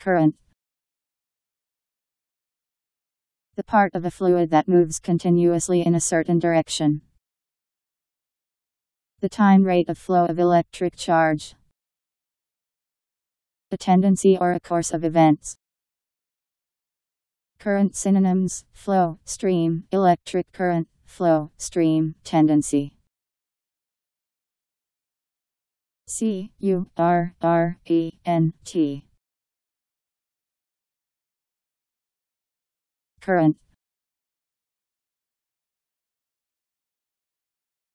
Current. The part of a fluid that moves continuously in a certain direction. The time rate of flow of electric charge. A tendency or a course of events. Current synonyms flow, stream, electric current, flow, stream, tendency. C U R R E N T Current